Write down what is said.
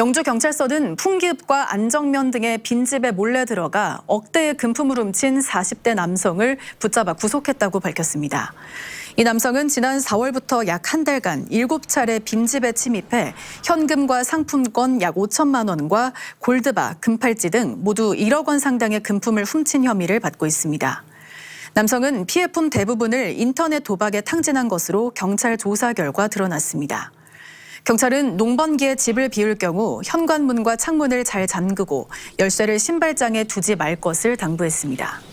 영주 경찰서는 풍기읍과 안정면 등의 빈집에 몰래 들어가 억대의 금품을 훔친 40대 남성을 붙잡아 구속했다고 밝혔습니다. 이 남성은 지난 4월부터 약 한 달간 7차례 빈집에 침입해 현금과 상품권 약 5천만 원과 골드바, 금팔찌 등 모두 1억 원 상당의 금품을 훔친 혐의를 받고 있습니다. 남성은 피해품 대부분을 인터넷 도박에 탕진한 것으로 경찰 조사 결과 드러났습니다. 경찰은 농번기에 집을 비울 경우 현관문과 창문을 잘 잠그고 열쇠를 신발장에 두지 말 것을 당부했습니다.